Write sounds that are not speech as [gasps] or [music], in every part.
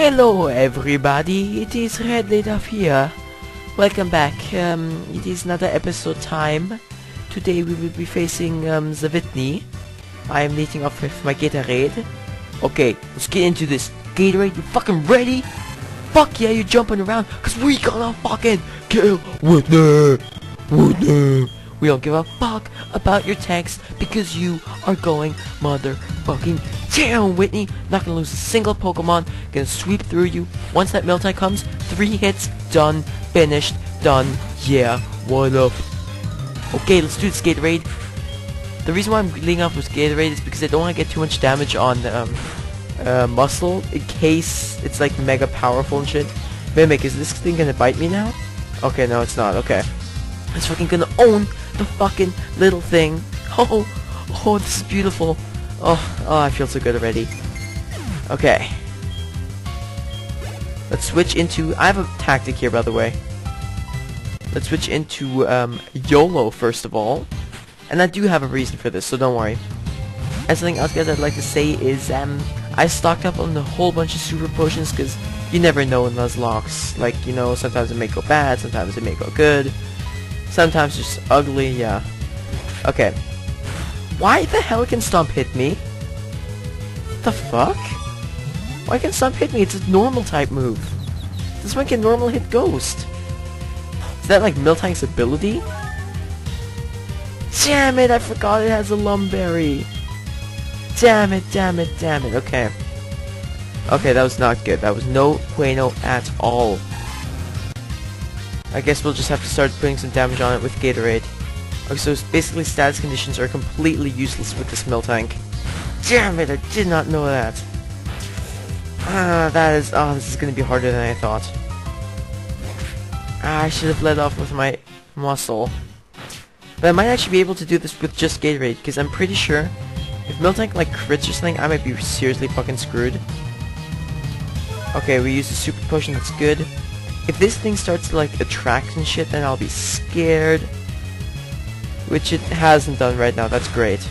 Hello everybody, it is Redley Duff here. Welcome back. Um, it is another episode time. Today we will be facing um, Zavitny. I am leading off with my Gatorade. Okay, let's get into this. Gatorade, you fucking ready? Fuck yeah, you're jumping around, cause we gonna fucking kill Whitney! Whitney! We don't give a fuck about your text because you are going motherfucking down, Whitney. Not gonna lose a single Pokemon. Gonna sweep through you. Once that Miltank comes, three hits, done, finished, done. Yeah, what up? Okay, let's do this Gatorade. The reason why I'm leading off with Gatorade is because I don't want to get too much damage on um, uh, Muscle in case it's like mega powerful and shit. Mimic, is this thing gonna bite me now? Okay, no, it's not. Okay. It's fucking gonna own the fucking little thing. [laughs] Oh, oh, this is beautiful. Oh, oh, I feel so good already. Okay. Let's switch into... I have a tactic here, by the way. Let's switch into um, YOLO, first of all. And I do have a reason for this, so don't worry. And something else, guys, I'd like to say is um, I stocked up on a whole bunch of super potions because you never know in Nuzlockes. Like, you know, sometimes it may go bad, sometimes it may go good. Sometimes just ugly, yeah. Okay. Why the hell can Stomp hit me? The fuck? Why can Stomp hit me? It's a normal type move. This one can normal hit Ghost. Is that like Miltank's ability? Damn it, I forgot it has a Lum Berry. Damn it, damn it, damn it. Okay. Okay, that was not good. That was no bueno at all. I guess we'll just have to start putting some damage on it with Gatorade. Okay, so basically status conditions are completely useless with this Miltank. Damn it, I did not know that. Ah, that is... Oh, this is going to be harder than I thought. Ah, I should have led off with my muscle. But I might actually be able to do this with just Gatorade, because I'm pretty sure if Miltank like crits or something, I might be seriously fucking screwed. Okay, we use the super potion, that's good. If this thing starts to like attract and shit, then I'll be scared. Which it hasn't done right now, that's great.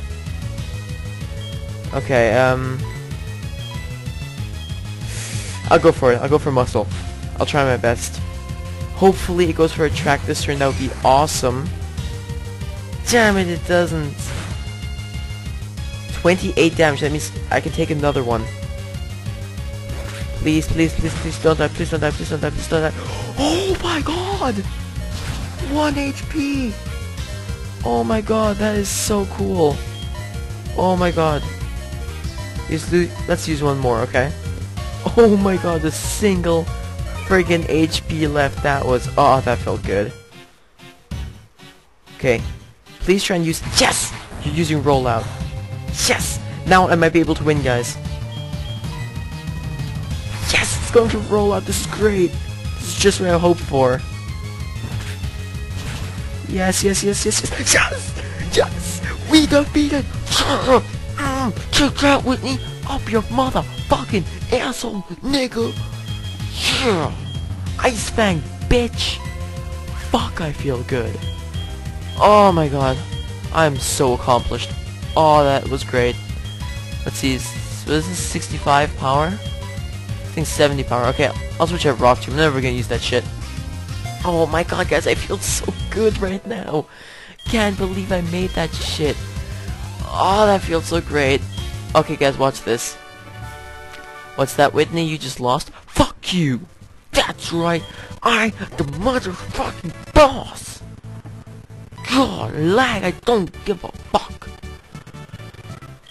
Okay, um... I'll go for it, I'll go for muscle. I'll try my best. Hopefully it goes for attract this turn, that would be awesome. Damn it, it doesn't. 28 damage, that means I can take another one. Please, please, please, please don't die, please don't die, please don't die, please don't die. [gasps] Oh my god! 1 HP! Oh my god, that is so cool. Oh my god. let's use one more, okay? Oh my god, a single friggin' HP left. That was, oh, that felt good. Okay. Please try and use, yes! You're using rollout. Yes! Now I might be able to win, guys. Yes! It's going to roll out. This is great. This is just what I hoped for. Yes, yes, yes, yes, yes. Yes! Yes! We defeated! Check mm-hmm. that, Whitney! Up your motherfucking asshole, nigga! Yeah! Ice Fang, bitch! Fuck, I feel good. Oh my god. I'm so accomplished. Oh, that was great. Let's see, is, was this 65 power? I think 70 power. Okay, I'll switch out Rock Tomb. I'm never gonna use that shit. Oh my god, guys, I feel so good right now. Can't believe I made that shit. Oh, that feels so great. Okay, guys, watch this. What's that, Whitney? You just lost? Fuck you! That's right! I, the motherfucking boss! God, lag, I don't give a fuck!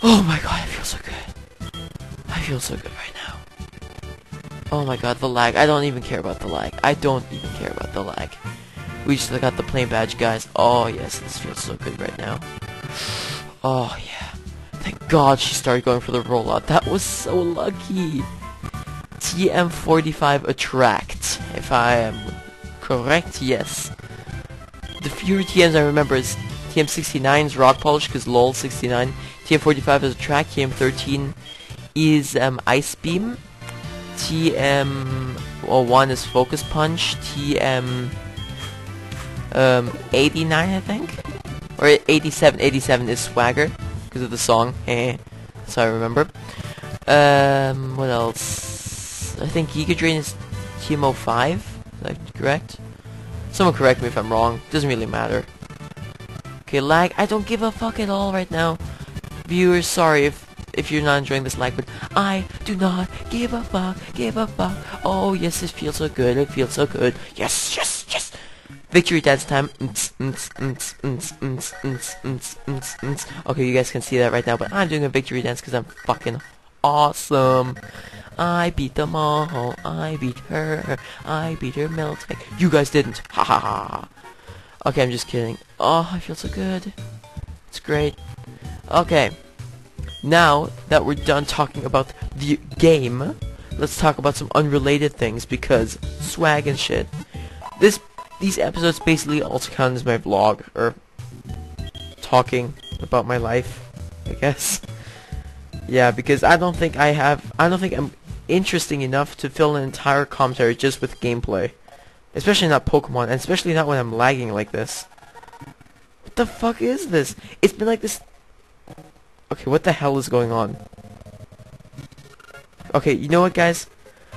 Oh my god, I feel so good. I feel so good right now. Oh my god, the lag. I don't even care about the lag. I don't even care about the lag. We just got the Plain Badge, guys. Oh yes, this feels so good right now. Oh yeah. Thank god she started going for the rollout. That was so lucky. TM45 Attract. If I am correct, yes. The fewer TMs I remember is TM69 is Rock Polish because LOL69 TM45 is Attract, TM13 is um, Ice Beam, TM01 is Focus Punch, TM um, 89 I think? Or 87, 87 is Swagger, because of the song, [laughs] so I remember. Um, what else? I think Giga Drain is TMO 5. Is that correct? Someone correct me if I'm wrong. Doesn't really matter. Okay, lag. I don't give a fuck at all right now. Viewers, sorry if if you're not enjoying this like but I do not give a fuck, give a fuck. Oh yes, it feels so good. It feels so good. Yes, yes, yes. Victory dance time. Okay, you guys can see that right now, but I'm doing a victory dance because I'm fucking awesome. I beat them all. I beat her. I beat her Miltank. You guys didn't. Ha ha ha. Okay, I'm just kidding. Oh, I feel so good. It's great. Okay. Now that we're done talking about the game, let's talk about some unrelated things because swag and shit. This these episodes basically also count as my vlog or talking about my life, I guess. [laughs] Yeah, because I don't think I have I don't think I'm interesting enough to fill an entire commentary just with gameplay. Especially not Pokemon, and especially not when I'm lagging like this. What the fuck is this? It's been like this... Okay, what the hell is going on? Okay, you know what, guys?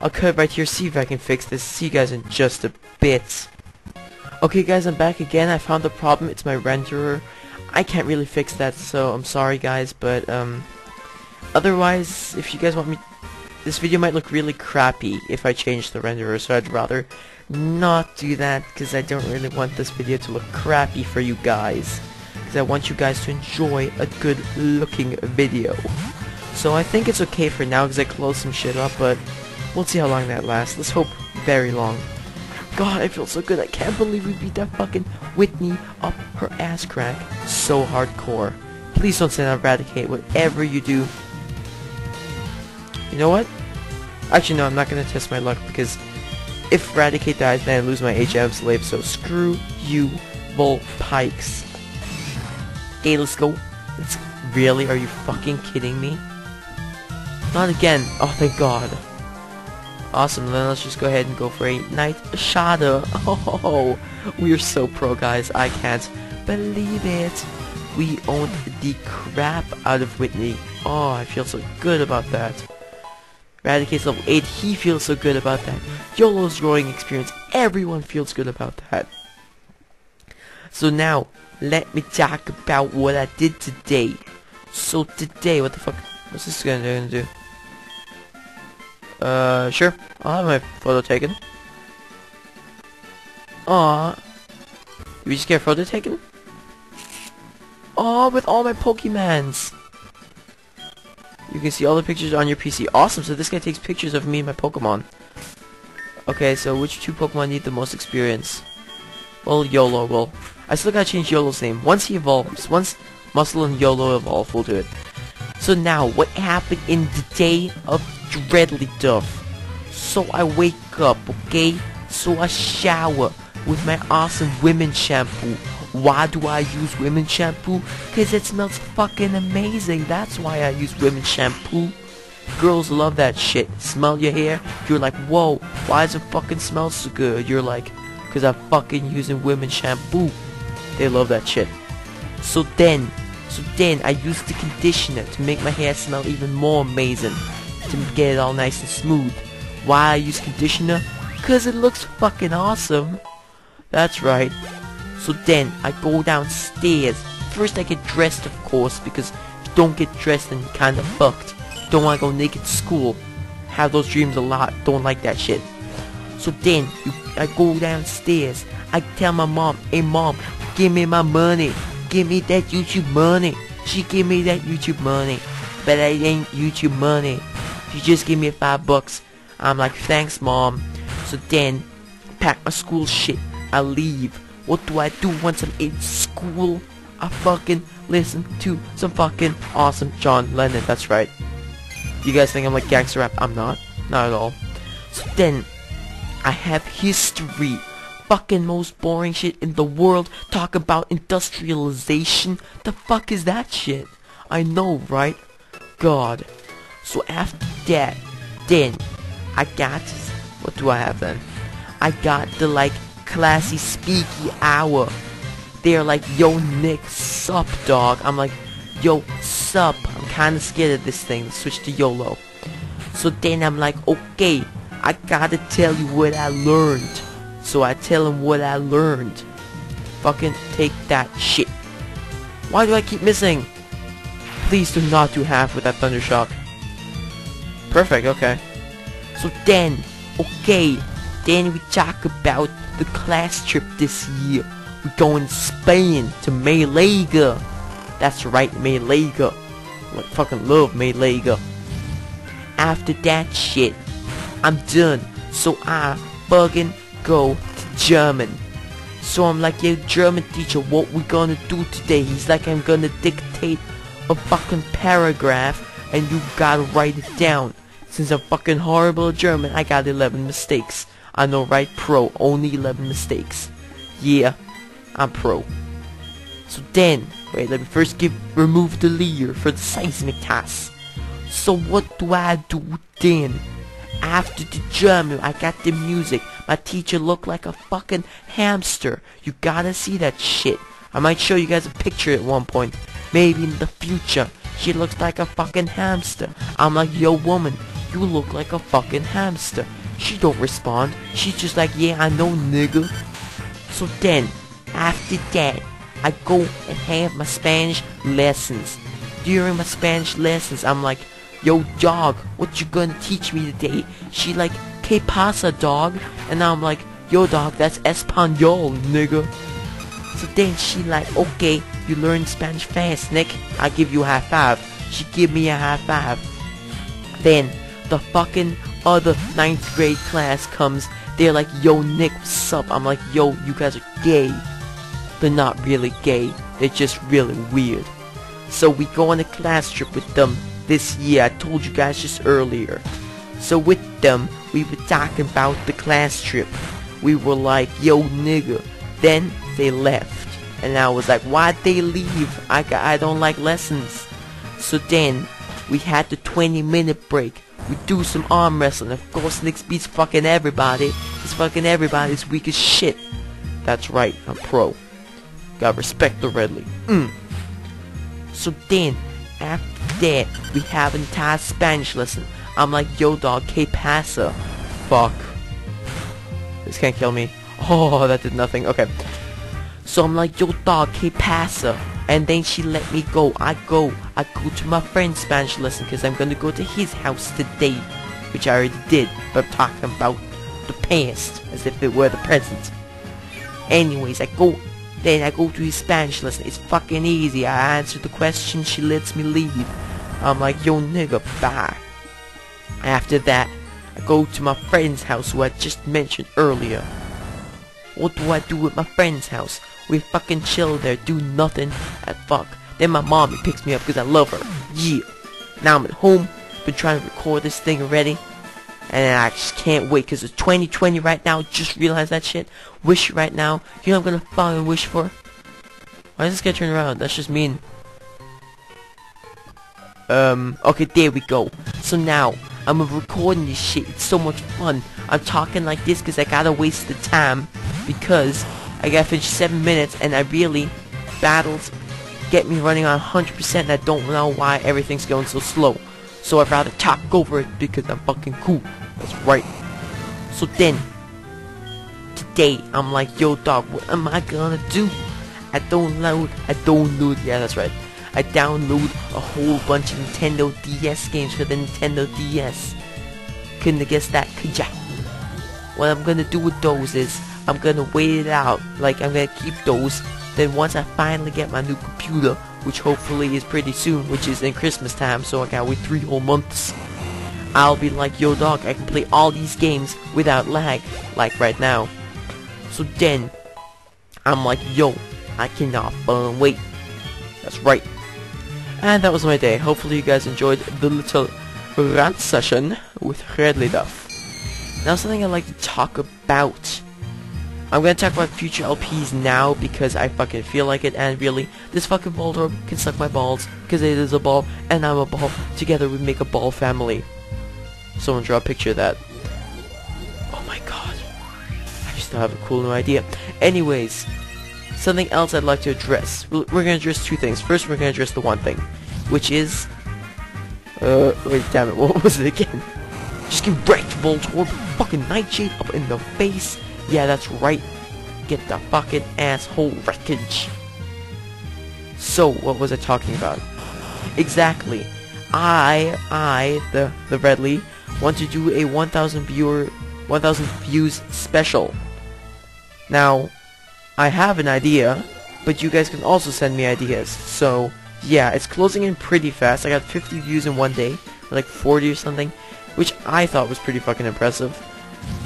I'll cut right here, see if I can fix this. See you guys in just a bit. Okay, guys, I'm back again. I found the problem. It's my renderer. I can't really fix that, so I'm sorry, guys, but, um... Otherwise, if you guys want me this video might look really crappy if I change the renderer, so I'd rather not do that because I don't really want this video to look crappy for you guys. Because I want you guys to enjoy a good looking video. So I think it's okay for now because I closed some shit up, but we'll see how long that lasts. Let's hope very long. God, I feel so good. I can't believe we beat that fucking Whitney up her ass crack. So hardcore. Please don't send out Eradicate. Whatever you do, you know what? Actually, no, I'm not gonna test my luck because if Eradicate dies, then I lose my HM slave, so screw you, Bull Pikes. Okay, let's go. It's really? Are you fucking kidding me? Not again. Oh, thank God. Awesome, then let's just go ahead and go for a Night Shadow. [laughs] Oh, we are so pro, guys. I can't believe it. We owned the crap out of Whitney. Oh, I feel so good about that. Eradicate's level 8, he feels so good about that. YOLO's growing experience, everyone feels good about that. So now, let me talk about what I did today. So today, what the fuck, what's this gonna do? Uh, sure, I'll have my photo taken. Aw, you just get a photo taken? Aw, with all my Pokemons. You can see all the pictures on your PC. Awesome, so this guy takes pictures of me and my Pokemon. Okay, so which two Pokemon need the most experience? Well, YOLO will. I still gotta change YOLO's name. Once he evolves, once Muscle and YOLO evolve, we'll do it. So now, what happened in the day of Dreadly Duff? So I wake up, okay? So I shower with my awesome women shampoo. Why do I use women's shampoo? Cause it smells fucking amazing. That's why I use women's shampoo. Girls love that shit. Smell your hair, you're like, whoa, why does it fucking smell so good? You're like, cause I'm fucking using women's shampoo. They love that shit. So then, so then I use the conditioner to make my hair smell even more amazing. To get it all nice and smooth. Why I use conditioner? Cause it looks fucking awesome. That's right. So then I go downstairs. First I get dressed of course because if you don't get dressed you're kinda fucked. Don't wanna go naked to school. Have those dreams a lot. Don't like that shit. So then you, I go downstairs. I tell my mom, hey mom, give me my money. Give me that YouTube money. She give me that YouTube money. But I ain't YouTube money. She just give me five bucks. I'm like, thanks mom. So then, pack my school shit. I leave. What do I do once I'm in school? I fucking listen to some fucking awesome John Lennon. That's right. You guys think I'm like gangster rap? I'm not. Not at all. So then, I have history. Fucking most boring shit in the world. Talk about industrialization. The fuck is that shit? I know, right? God. So after that, then, I got... What do I have then? I got the, like, classy speaky hour. They're like, yo Nick, sup dog. I'm like, yo, sup. I'm kinda scared of this thing. Switch to YOLO. So then I'm like, okay, I gotta tell you what I learned. So I tell him what I learned. Fucking take that shit. Why do I keep missing? Please do not do half with that Thundershock. Perfect, okay. So then, okay, then we talk about the class trip this year. We're going to Spain to Malaga. That's right, Malaga. I fucking love Malaga. After that shit, I'm done. So I fucking go to German. So I'm like, yeah, German teacher, what we gonna do today? He's like, I'm gonna dictate a fucking paragraph and you gotta write it down. Since I'm fucking horrible at German, I got 11 mistakes. I know, right? Pro. Only 11 mistakes. Yeah, I'm pro. So then, wait, let me first give remove the layer for the Seismic Toss. So what do I do then? After the German, I got the music. My teacher looked like a fucking hamster. You gotta see that shit. I might show you guys a picture at one point. Maybe in the future. She looks like a fucking hamster. I'm like, yo woman, you look like a fucking hamster. She don't respond. She's just like, yeah, I know, nigga. So then, after that, I go and have my Spanish lessons. During my Spanish lessons, I'm like, yo, dog, what you gonna teach me today? She like, que pasa, dog? And now I'm like, yo, dog, that's Espanol, nigga. So then she like, okay, you learn Spanish fast, Nick. I give you a high five. She give me a high five. Then the fucking other ninth grade class comes. They're like, yo, Nick, what's up? I'm like, yo, you guys are gay. They're not really gay. They're just really weird. So we go on a class trip with them this year. I told you guys just earlier. So with them, we were talking about the class trip. We were like, yo, nigga. Then they left. And I was like, why'd they leave? I, I don't like lessons. So then, we had the 20 minute break. We do some arm wrestling. Of course, Nick beats fucking everybody. He's fucking everybody's weak as shit. That's right, I'm pro. Gotta respect the Redley. Mm. So then, after we have an entire Spanish lesson. I'm like, yo dog, que pasa? Fuck. This can't kill me. [laughs] Oh, that did nothing. Okay. So I'm like, yo dog, que pasa? And then she let me go. I go. I go to my friend's Spanish lesson because I'm gonna go to his house today. Which I already did. But I'm talking about the past as if it were the present. Anyways, I go. Then I go to his Spanish lesson. It's fucking easy. I answer the question. She lets me leave. I'm like, yo nigga, bye. After that, I go to my friend's house who I just mentioned earlier. What do I do with my friend's house? We fucking chill there, do nothing, and fuck. Then my mommy picks me up because I love her. Yeah. Now I'm at home, been trying to record this thing already. And I just can't wait because it's 2020 right now. Just realize that shit. Wish right now. You know I'm gonna fucking wish for? Why is this get turned around? That's just mean. Um, okay, there we go. So now, I'm recording this shit. It's so much fun. I'm talking like this because I gotta waste the time. Because I gotta finish 7 minutes and I really, battles get me running on 100% and I don't know why everything's going so slow. So I'd rather talk over it because I'm fucking cool. That's right. So then, today, I'm like, yo dog, what am I gonna do? I don't know, I don't know, yeah that's right. I download a whole bunch of Nintendo DS games for the Nintendo DS. Couldn't have guessed that, could ya? What I'm gonna do with those is, I'm gonna wait it out. Like, I'm gonna keep those. Then once I finally get my new computer, which hopefully is pretty soon, which is in Christmas time, so I gotta wait three whole months. I'll be like, yo dog, I can play all these games without lag, like right now. So then, I'm like, yo, I cannot fun wait. That's right. And that was my day. Hopefully you guys enjoyed the little rant session with Redley Duff. Now something I'd like to talk about. I'm gonna talk about future LPs now because I fucking feel like it and really, this fucking ball can suck my balls because it is a ball and I'm a ball. Together we make a ball family. Someone draw a picture of that. Oh my god. I still have a cool new idea. Anyways, something else I'd like to address. We're gonna address two things. First, we're gonna address the one thing, which is... Uh, wait, damn it, [laughs] what was it again? Just get wrecked, Voltorb. Fucking Nightshade up in the face. Yeah, that's right. Get the fucking asshole wreckage. So, what was I talking about? Exactly. I, I, the, the Redley, want to do a 1,000 viewer, 1,000 views special. Now, I have an idea, but you guys can also send me ideas. So, yeah, it's closing in pretty fast. I got 50 views in one day, like 40 or something, which I thought was pretty fucking impressive.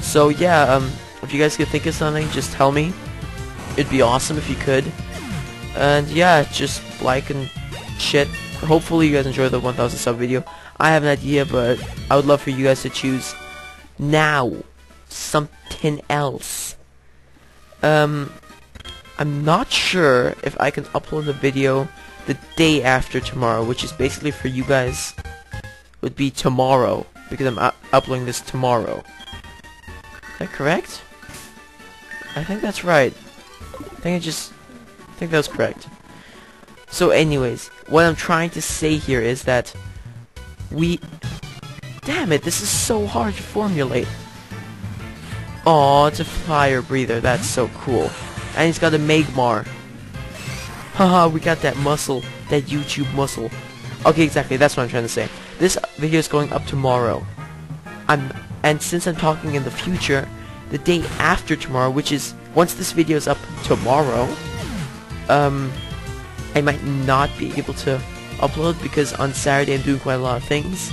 So, yeah, um, if you guys could think of something, just tell me. It'd be awesome if you could. And yeah, just like and shit. Hopefully you guys enjoy the 1000 sub video. I have an idea, but I would love for you guys to choose now something else. Um, I'm not sure if I can upload the video the day after tomorrow, which is basically for you guys would be tomorrow because I'm uploading this tomorrow. Is that correct? I think that's right. I think I just I think that was correct. So anyways, what I'm trying to say here is that we... Damn it, this is so hard to formulate. Oh, it's a fire breather. That's so cool. And he's got a Magmar. Haha, we got that muscle. That YouTube muscle. Okay, exactly. That's what I'm trying to say. This video is going up tomorrow. I'm and since I'm talking in the future, the day after tomorrow, which is once this video is up tomorrow, um, I might not be able to upload because on Saturday I'm doing quite a lot of things.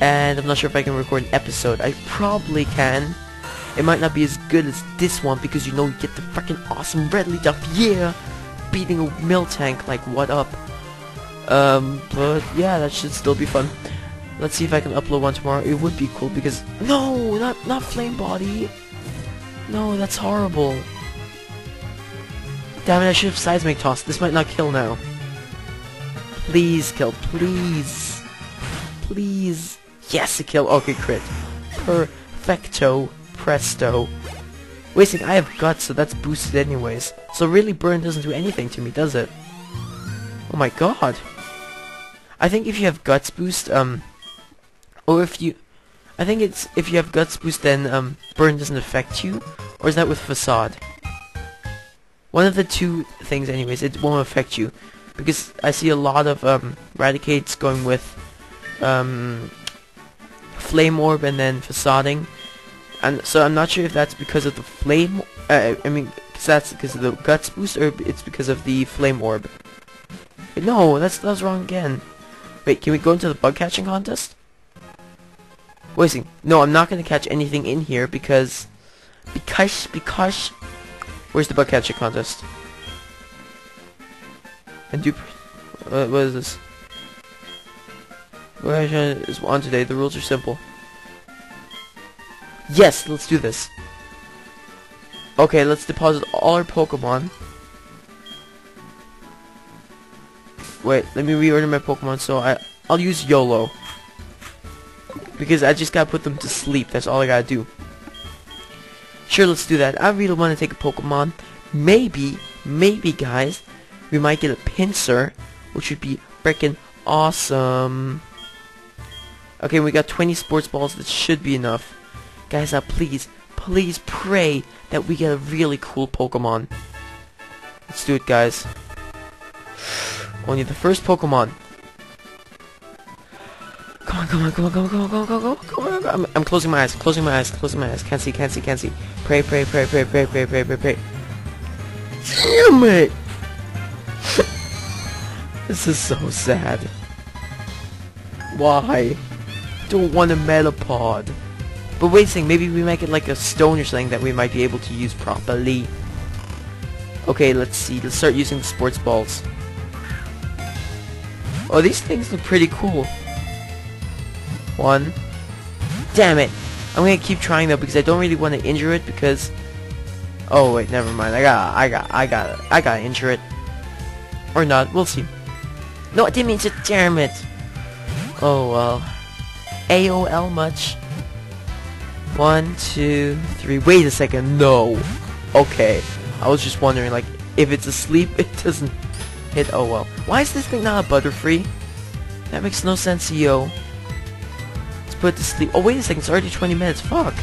And I'm not sure if I can record an episode. I probably can. It might not be as good as this one because you know you get the freaking awesome Redley Duff yeah! Beating a Miltank like what up? Um, but yeah, that should still be fun. Let's see if I can upload one tomorrow. It would be cool because... No! Not, not Flame Body! No, that's horrible. Damn it, I should have Seismic Toss. This might not kill now. Please kill, please. Please. Yes, a kill. Okay, crit. Perfecto. Presto. Wasting, I have guts, so that's boosted anyways. So really, burn doesn't do anything to me, does it? Oh my god. I think if you have guts boost, um, or if you, I think it's if you have guts boost, then um, burn doesn't affect you, or is that with facade? One of the two things anyways, it won't affect you. Because I see a lot of um, Raticates going with um, Flame Orb and then Facading. And so I'm not sure if that's because of the Flame... Uh, I mean, that's because of the Guts boost or it's because of the Flame Orb. Wait, no, that's, that was wrong again. Wait, can we go into the bug catching contest? Wait, no, I'm not going to catch anything in here because... Because, because Where's the bug catching contest? And do... Uh, what is this? What is on today? The rules are simple. Yes, let's do this. Okay, let's deposit all our Pokemon. Wait, let me reorder my Pokemon so I I'll use YOLO. Because I just gotta put them to sleep. That's all I gotta do. Sure, let's do that. I really want to take a Pokemon. Maybe, maybe, guys, we might get a Pinsir, which would be freaking awesome. Okay, we got 20 sports balls. That should be enough. Guys, uh, please, please pray that we get a really cool Pokemon. Let's do it, guys. Only the first Pokemon. Come on, come on, come on, come on, come on, come on, come on, come on, come on. I'm, I'm closing my eyes, closing my eyes, closing my eyes. Can't see, can't see, can't see. Pray, pray, pray, pray, pray, pray, pray, pray, pray. Damn it! [laughs] this is so sad. Why? Don't want a Metapod. But wait a second, maybe we make it like a stone or something that we might be able to use properly. Okay, let's see. Let's start using the sports balls. Oh, these things look pretty cool. One. Damn it. I'm gonna keep trying though because I don't really want to injure it because... Oh wait, never mind. I got, I got, I got, I got to injure it. Or not, we'll see. No, I didn't mean to, damn it. Oh well. AOL much. One, two, three. Wait a second, no. Okay. I was just wondering, like, if it's asleep, [laughs] it doesn't hit oh well. Why is this thing not a Butterfree? That makes no sense, yo It's put it to sleep. Oh, wait a second. It's already 20 minutes. Fuck.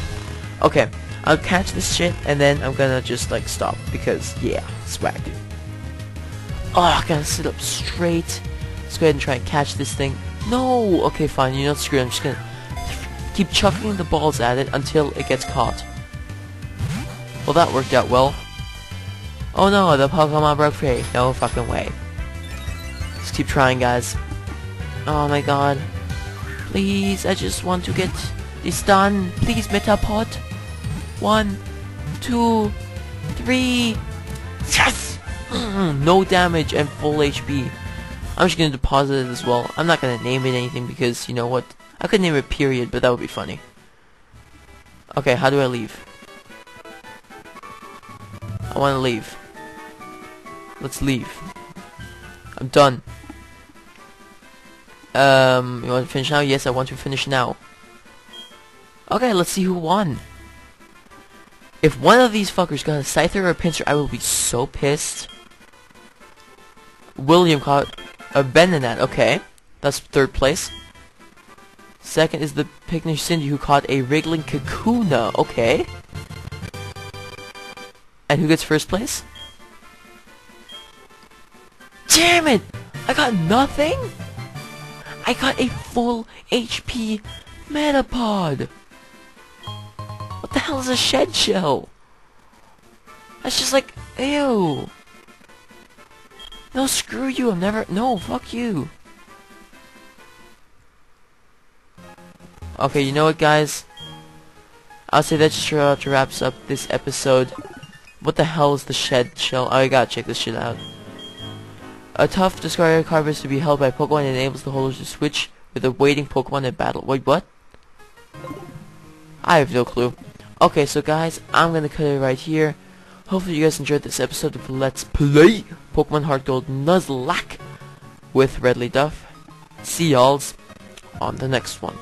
Okay. I'll catch this shit, and then I'm gonna just, like, stop. Because, yeah. Swag, dude. Oh, I gotta sit up straight. Let's go ahead and try and catch this thing. No! Okay, fine. You know, screw it. I'm just gonna keep chucking the balls at it until it gets caught. Well, that worked out well. Oh no, the Pokemon broke free. No fucking way. Just keep trying, guys. Oh my god. Please, I just want to get this done. Please, Metapod. One, two, three. Yes! [clears throat] no damage and full HP. I'm just gonna deposit it as well. I'm not gonna name it anything because, you know what? I could name it period, but that would be funny. Okay, how do I leave? I wanna leave. Let's leave. I'm done. Um, you want to finish now? Yes, I want to finish now. Okay, let's see who won. If one of these fuckers got a Scyther or a Pinsir, I will be so pissed. William caught a Venonat. Okay, that's third place. Second is the Picnic Cindy who caught a Wriggling Kakuna. Okay. And who gets first place? Damn it! I got nothing? I got a full HP Metapod! What the hell is a shed shell? That's just like, ew! No, screw you, I'm never- no, fuck you! Okay, you know what guys? I'll say that just uh, about wraps up this episode. What the hell is the shed shell? Oh, I gotta check this shit out. A tough discard card is to be held by Pokemon and enables the holders to switch with a waiting Pokemon in battle. Wait, what? I have no clue. Okay, so guys, I'm gonna cut it right here. Hopefully you guys enjoyed this episode of Let's Play Pokemon Heart Gold Nuzlocke with Redley Duff. See y'alls on the next one.